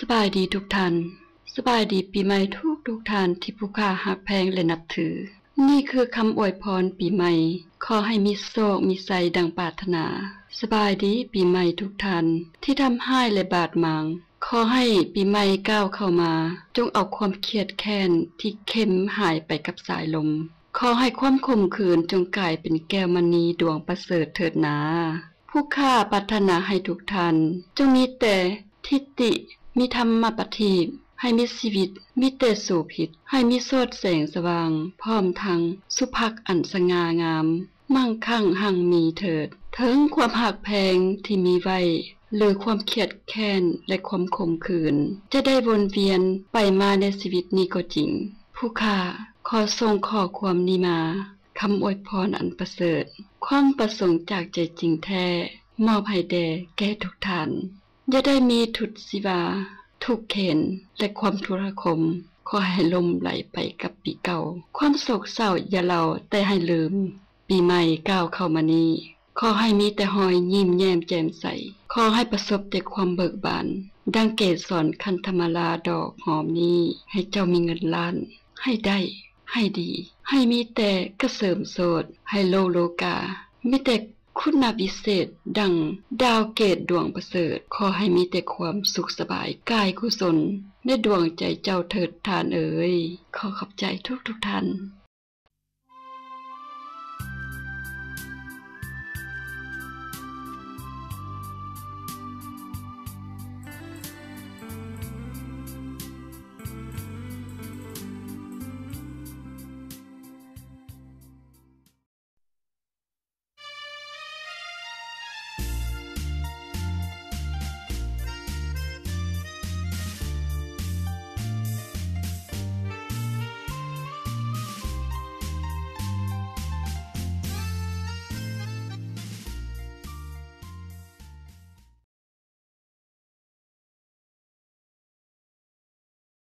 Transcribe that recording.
สบายดีทุกท่าน สบายดีปีใหม่ทุกทุกท่านที่ผู้ค่าหักแพงและนับถือ นี่คือคำอวยพรปีใหม่ ขอให้มีโชคมีไสดังปรารถนา สบายดีปีใหม่ทุกท่านที่ทำให้และบาดหมางขอให้ปีใหม่ก้าวเข้ามา จงเอาความเครียดแค้นที่เข้มหายไปกับสายลม ขอให้ความคมคืนจงกลายเป็นแก้วมณีดวงประเสริฐเถิดนา ผู้ข้าปรารถนาให้ทุกท่านจงมีแต่ทิฏฐิ มีธรรมปฏิบให้มีชีวิต มีแต่สูผิด ให้มีโสดแสงสว่าง พร้อมทั้งสุภักอันสง่างาม มั่งคั่งหังมีเถิดถึงความหักแพงที่มีไว้หรือความเครียดแค้นและความขมขืนจะได้วนเวียนไปมาในชีวิตนี้ก็จริง ผู้ค่าขอส่งขอความนี้มาคำอวยพรอันประเสริฐ ความประสงค์จากใจจริงแท้ มอบให้แด่แก่ทุกท่าน อย่าได้มีทุตสิวาทุกเข็นและความทุรคม ขอให้ลมไหลไปกับปีเก่า ความโศกเศร้าอย่าเล่าแต่ให้ลืม ปีใหม่ก้าวเข้ามานี้ขอให้มีแต่หอยยิ้มแย้มแจ่มใส ขอให้ประสบแต่ความเบิกบาน ดังเกศสรคันธมาลาดอกหอมนี้ ให้เจ้ามีเงินล้าน ให้ได้ ให้ดี ให้มีแต่กระเสริมโสด ให้โลโลกา มีแต่ คุณวิเศษ ดัง ดาวเกตดวงประเสริฐ ขอให้มีแต่ความสุขสบายกายกุศลในดวงใจเจ้าเถิดทานเอ๋ยขอขอบใจทุกทุกท่าน